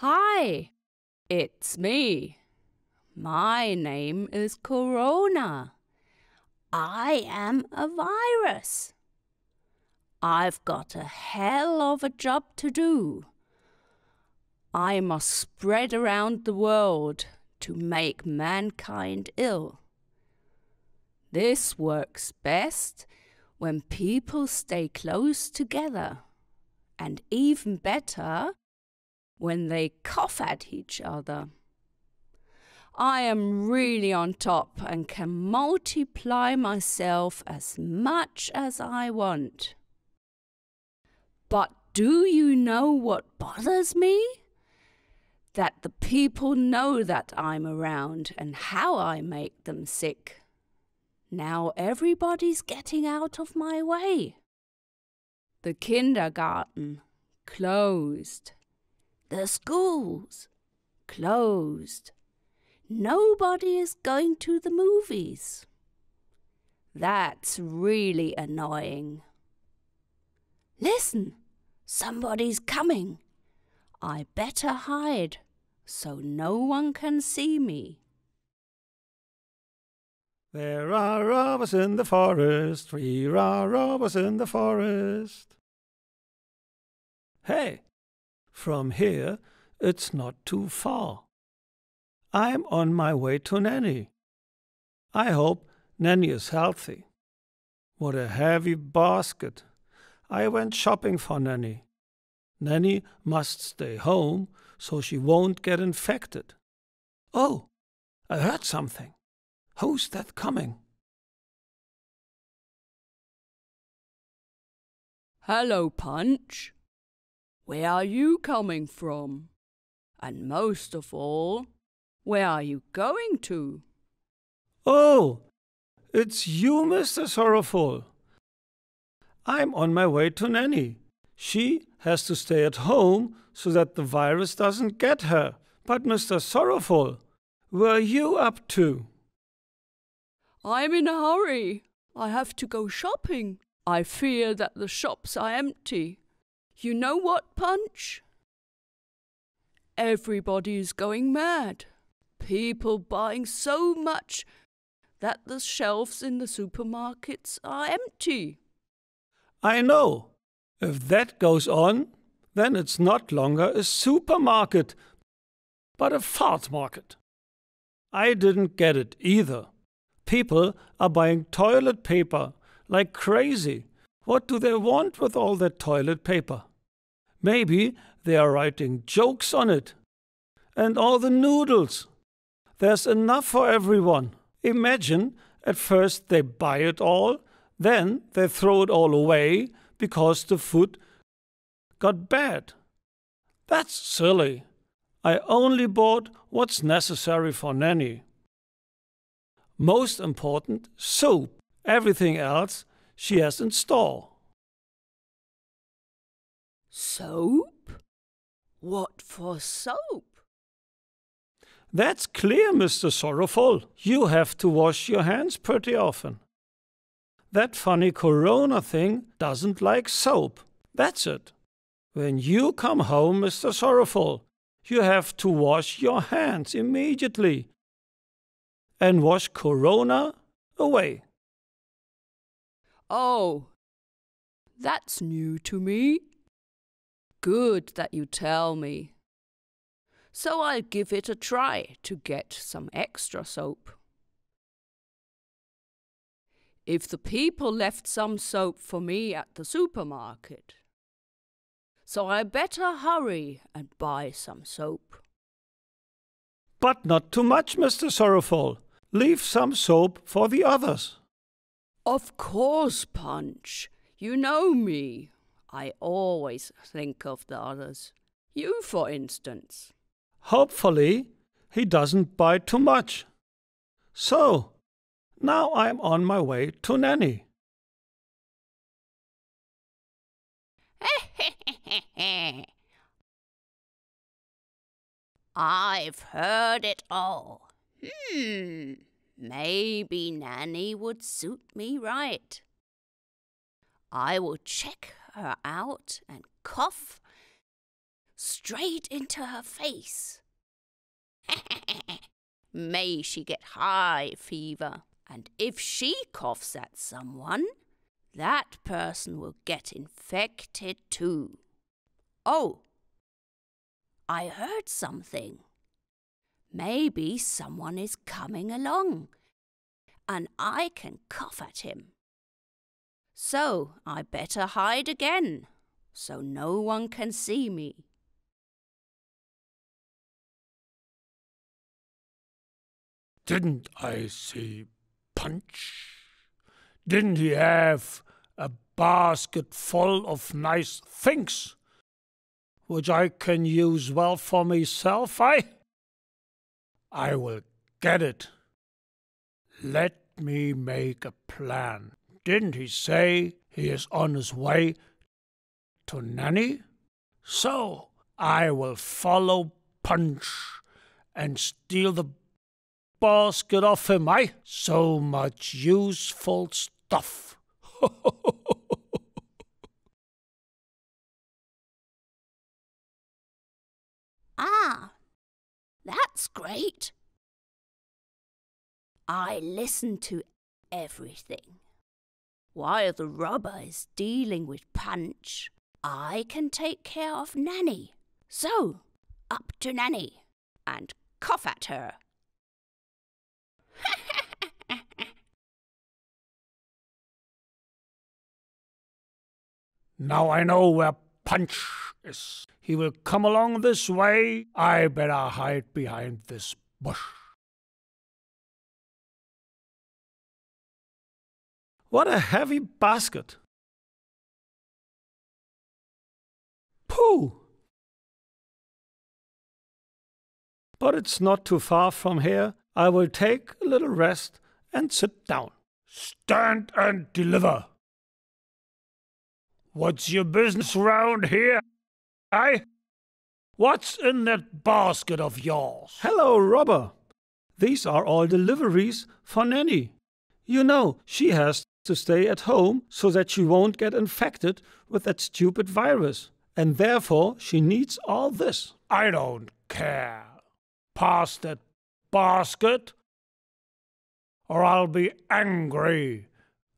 Hi, it's me. My name is Corona. I am a virus. I've got a hell of a job to do. I must spread around the world to make mankind ill. This works best when people stay close together, and even better when they cough at each other. I am really on top and can multiply myself as much as I want. But do you know what bothers me? That the people know that I'm around and how I make them sick. Now everybody's getting out of my way. The kindergarten closed. The schools closed. Nobody is going to the movies. That's really annoying. Listen, somebody's coming. I better hide so no one can see me. There are robbers in the forest, three are robbers in the forest. Hey, from here it's not too far. I'm on my way to Nanny. I hope Nanny is healthy. What a heavy basket. I went shopping for Nanny. Nanny must stay home so she won't get infected. Oh, I heard something. Who's that coming? Hello, Punch. Where are you coming from? And most of all, where are you going to? Oh, it's you, Mr. Sorrowful. I'm on my way to Nanny. She has to stay at home so that the virus doesn't get her. But, Mr. Sorrowful, where are you up to? I'm in a hurry. I have to go shopping. I fear that the shops are empty. You know what, Punch? Everybody's going mad people buying so much that the shelves in the supermarkets are empty. I know. If that goes on, then it's not longer a supermarket, but a fart market. I didn't get it either. People are buying toilet paper like crazy. What do they want with all that toilet paper? Maybe they are writing jokes on it. And all the noodles. There's enough for everyone. Imagine at first they buy it all, then they throw it all away because the food got bad. That's silly. I only bought what's necessary for Nanny. Most important, soap. Everything else she has in store. Soap? What for soap? That's clear, Mr. Sorrowful. You have to wash your hands pretty often. That funny corona thing doesn't like soap. That's it. When you come home, Mr. Sorrowful, you have to wash your hands immediately and wash corona away. Oh, that's new to me. Good that you tell me so I'll give it a try to get some extra soap. If the people left some soap for me at the supermarket, so I better hurry and buy some soap. But not too much, Mr. Sorrowful. Leave some soap for the others. Of course, Punch. You know me. I always think of the others. You, for instance. Hopefully, he doesn't buy too much. So, now I'm on my way to Nanny. I've heard it all. Hmm, maybe Nanny would suit me right. I will check her out and cough straight into her face. May she get high fever, and if she coughs at someone, that person will get infected too. Oh, I heard something. Maybe someone is coming along, and I can cough at him. So I better hide again, so no one can see me. Didn't I see Punch? Didn't he have a basket full of nice things, which I can use well for myself, I? I will get it. Let me make a plan. Didn't he say he is on his way to Nanny? So I will follow Punch and steal the basket off him, I. So much useful stuff. Ah, that's great. I listen to everything. While the robber is dealing with Punch, I can take care of Nanny. So, up to Nanny and cough at her. now I know where Punch is. He will come along this way. I better hide behind this bush. What a heavy basket! Pooh! But it's not too far from here. I will take a little rest and sit down. Stand and deliver. What's your business round here? I. What's in that basket of yours? Hello, robber. These are all deliveries for Nanny. You know, she has to stay at home so that she won't get infected with that stupid virus. And therefore, she needs all this. I don't care. Pass that basket, or I'll be angry.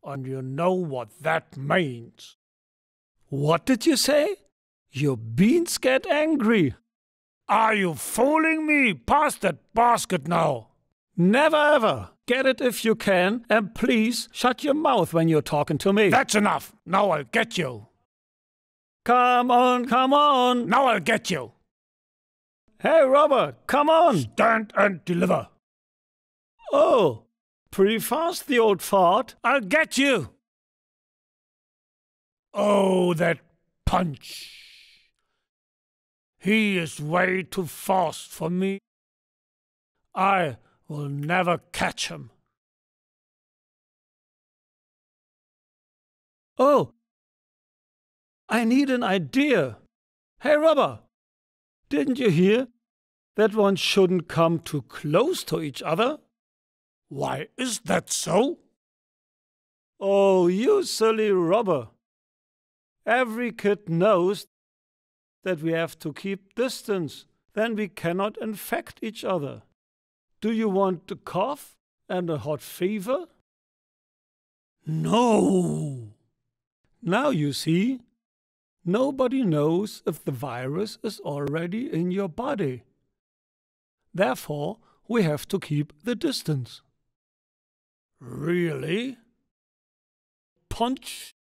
And you know what that means. What did you say? Your beans get angry. Are you fooling me? Pass that basket now. Never ever. Get it if you can, and please shut your mouth when you're talking to me. That's enough. Now I'll get you. Come on, come on. Now I'll get you. Hey, Robert, come on. Stand and deliver. Oh, pretty fast, the old fart. I'll get you. Oh, that punch. He is way too fast for me. I will never catch him. Oh, I need an idea. Hey, Rubber, didn't you hear that one shouldn't come too close to each other? Why is that so? Oh, you silly Rubber. Every kid knows that we have to keep distance, then we cannot infect each other. Do you want a cough and a hot fever? No. Now you see, nobody knows if the virus is already in your body. Therefore, we have to keep the distance. Really? Punch?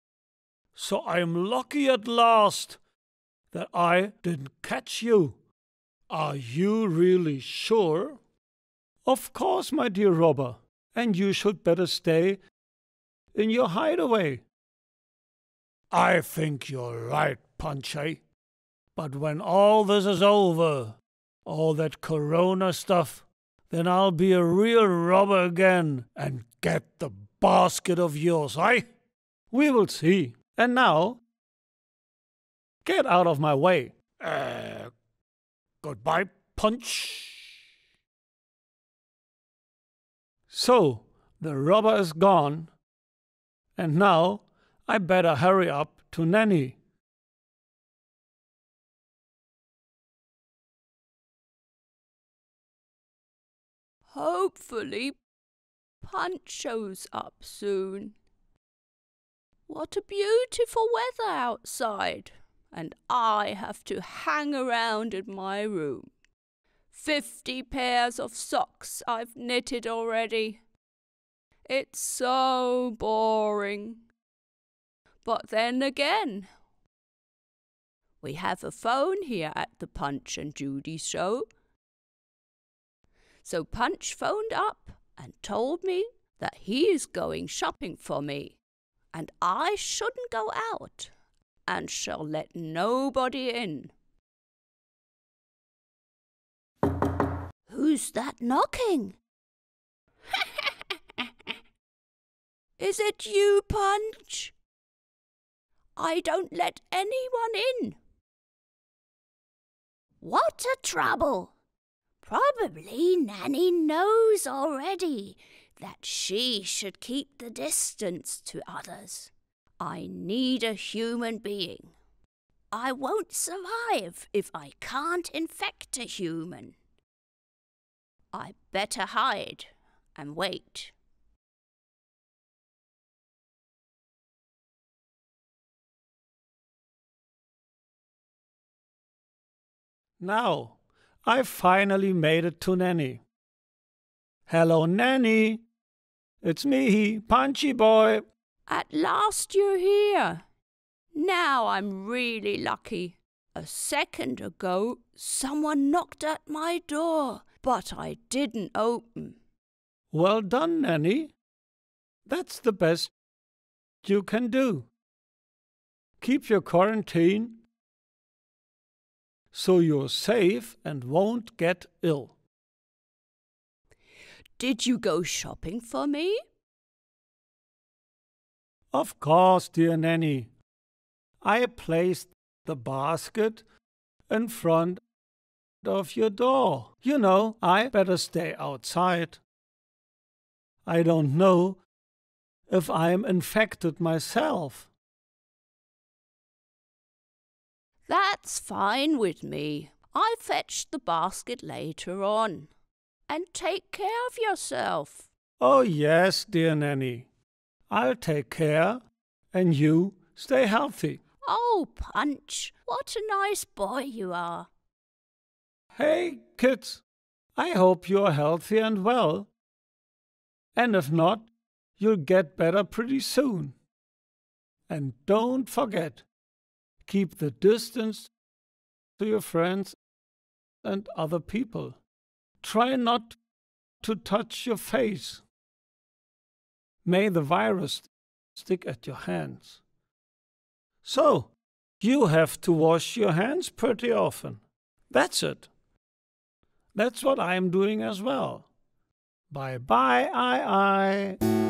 So I am lucky at last that I didn't catch you. Are you really sure? Of course, my dear robber, and you should better stay in your hideaway. I think you're right, Punchy. But when all this is over, all that corona stuff, then I'll be a real robber again and get the basket of yours, eh? We will see. And now, get out of my way. Uh, goodbye, Punch. So the robber is gone, and now I better hurry up to Nanny. Hopefully, Punch shows up soon. What a beautiful weather outside, and I have to hang around in my room. Fifty pairs of socks I've knitted already. It's so boring. But then again, we have a phone here at the Punch and Judy show. So Punch phoned up and told me that he is going shopping for me and I shouldn't go out and shall let nobody in. Who's that knocking? Is it you, Punch? I don't let anyone in. What a trouble! Probably Nanny knows already that she should keep the distance to others. I need a human being. I won't survive if I can't infect a human. I better hide and wait. Now, I finally made it to Nanny. Hello, Nanny. It's me, Punchy Boy. At last you're here. Now I'm really lucky. A second ago, someone knocked at my door, but I didn't open. Well done, Nanny. That's the best you can do. Keep your quarantine so you're safe and won't get ill. Did you go shopping for me? Of course, dear Nanny. I placed the basket in front of your door. You know, I better stay outside. I don't know if I'm infected myself. That's fine with me. I'll fetch the basket later on. And take care of yourself. Oh, yes, dear Nanny. I'll take care, and you stay healthy. Oh, Punch, what a nice boy you are. Hey, kids, I hope you're healthy and well. And if not, you'll get better pretty soon. And don't forget, Keep the distance to your friends and other people. Try not to touch your face. May the virus stick at your hands. So, you have to wash your hands pretty often. That's it. That's what I'm doing as well. Bye bye, I I.